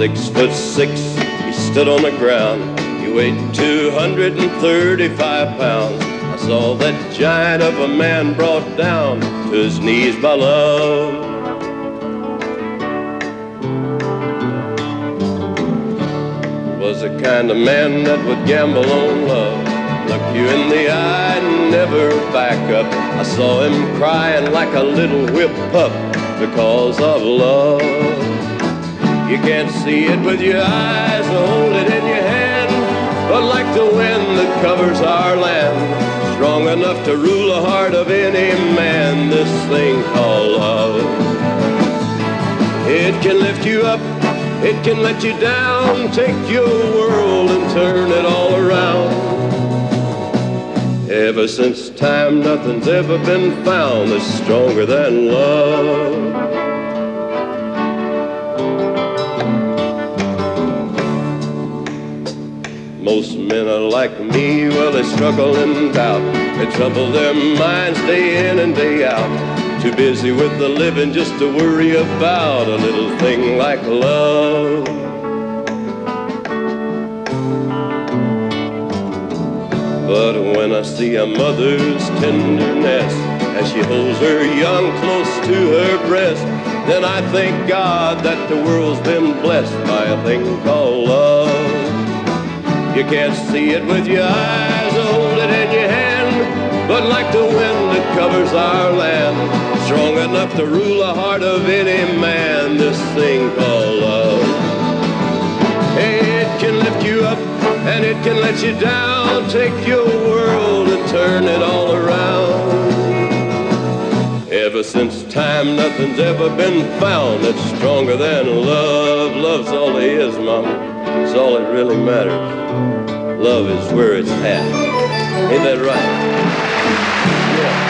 Six foot six, he stood on the ground. He weighed 235 pounds. I saw that giant of a man brought down to his knees by love. Was the kind of man that would gamble on love Look you in the eye and never back up. I saw him crying like a little whip pup because of love. You can't see it with your eyes or hold it in your hand, but like the wind that covers our land, strong enough to rule the heart of any man, this thing called love. It can lift you up, it can let you down, take your world and turn Ever since time, nothing's ever been found that's stronger than love. Most men are like me, well, they struggle and doubt. They trouble their minds day in and day out. Too busy with the living just to worry about a little thing like love. But when I see a mother's tenderness as she holds her young close to her breast, then I thank God that the world's been blessed by a thing called love. You can't see it with your eyes or hold it in your hand, but like the wind that covers our land, strong enough to rule the heart of any man, this thing called love. Hey, it can lift you up and it can let you down, take your world and turn it all around. Ever since time, nothing's ever been found that's stronger than love. Love's all there is, mama. It's all that really matters. Love is where it's at. Ain't that right? Yeah.